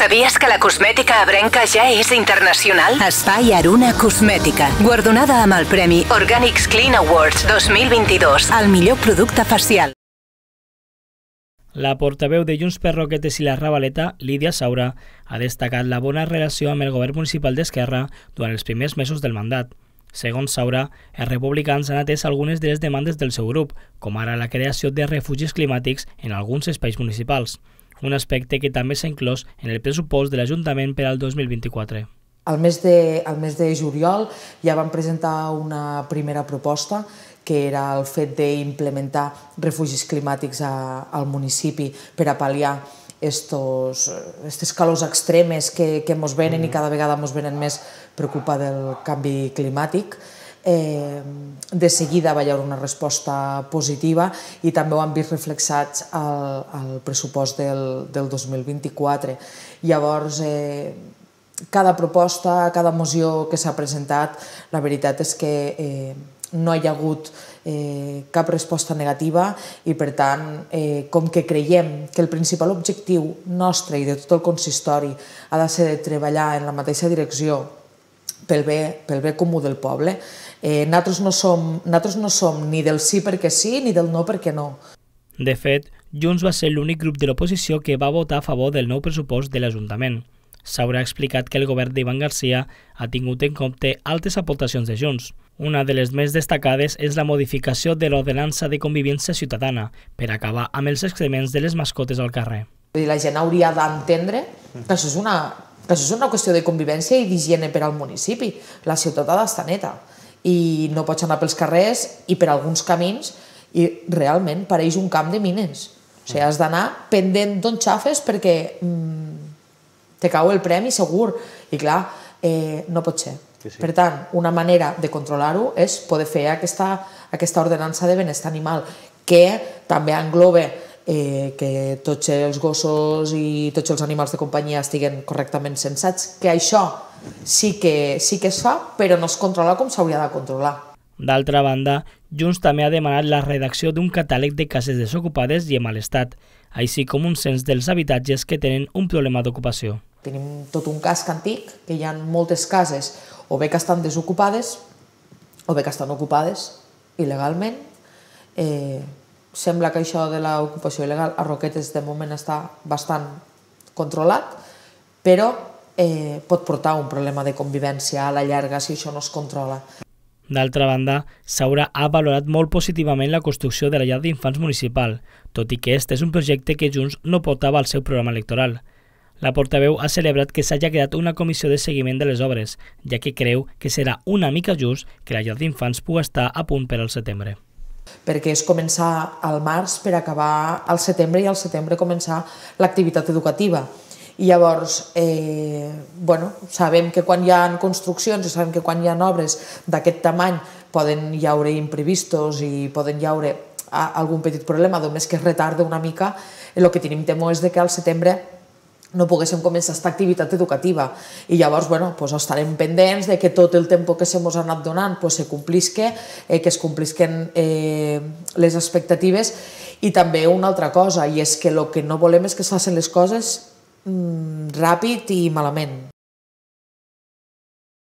Sabies que la cosmètica abrenca ja és internacional? Espai Aruna Cosmètica, guardonada amb el Premi Organics Clean Awards 2022. al millor producte facial. La portaveu de Junts per Roquetes i la Ravaleta, Lídia Saura, ha destacat la bona relació amb el govern municipal d'Esquerra durant els primers mesos del mandat. Segons Saura, els republicans han atès algunes de les demandes del seu grup, com ara la creació de refugis climàtics en alguns espais municipals, un aspecte que també s'ha inclòs en el pressupost de l'Ajuntament per al 2024. Al mes, de, al mes de juliol ja vam presentar una primera proposta que era el fet d'implementar refugis climàtics a, al municipi per a pal·liar estos, estes calors extremes que, que mos venen i cada vegada mos venen més per culpa del canvi climàtic. Eh, de seguida va haver una resposta positiva i també ho han vist reflexats al, al pressupost del, del 2024. Llavors, eh, cada proposta, cada moció que s'ha presentat, la veritat és que eh, no hi ha hagut eh, cap resposta negativa i, per tant, eh, com que creiem que el principal objectiu nostre i de tot el consistori ha de ser de treballar en la mateixa direcció pel bé, pel bé comú del poble, eh, nosaltres, no som, nosaltres no som ni del sí perquè sí ni del no perquè no. De fet, Junts va ser l'únic grup de l'oposició que va votar a favor del nou pressupost de l'Ajuntament. S'haurà explicat que el govern d'Ivan Garcia ha tingut en compte altes aportacions de Junts. Una de les més destacades és la modificació de l'ordenança de convivència ciutadana per acabar amb els excrements de les mascotes al carrer. La gent hauria d'entendre que això és una, això és una qüestió de convivència i d'higiene per al municipi. La ciutat ha d'estar neta i no pots anar pels carrers i per alguns camins i realment pareix un camp de mines. O sigui, has d'anar pendent d'on xafes perquè mm, te cau el premi segur. I clar, eh, no pot ser. Sí, sí. Per tant, una manera de controlar-ho és poder fer aquesta, aquesta ordenança de benestar animal, que també engloba eh, que tots els gossos i tots els animals de companyia estiguen correctament censats, que això sí que, sí que es fa, però no es controla com s'hauria de controlar. D'altra banda, Junts també ha demanat la redacció d'un catàleg de cases desocupades i en mal estat, així com un cens dels habitatges que tenen un problema d'ocupació. Tenim tot un casc antic, que hi ha moltes cases o bé que estan desocupades o bé que estan ocupades il·legalment. Eh, sembla que això de l'ocupació il·legal a Roquetes de moment està bastant controlat, però eh, pot portar un problema de convivència a la llarga si això no es controla. D'altra banda, Saura ha valorat molt positivament la construcció de la llar d'infants municipal, tot i que este és un projecte que Junts no portava al seu programa electoral. La portaveu ha celebrat que s'hagi creat una comissió de seguiment de les obres, ja que creu que serà una mica just que la llar d'infants pugui estar a punt per al setembre. Perquè és començar al març per acabar al setembre i al setembre començar l'activitat educativa. I llavors, eh, bueno, sabem que quan hi ha construccions i sabem que quan hi ha obres d'aquest tamany poden hi haure imprevistos i poden hi haure algun petit problema, només que es retarda una mica, el que tenim temor és de que al setembre no poguéssim començar aquesta activitat educativa. I llavors, bueno, pues estarem pendents de que tot el temps que se ha anat donant pues, se complisque, eh, que es complisquen eh, les expectatives i també una altra cosa, i és que el que no volem és que es facin les coses mm, ràpid i malament.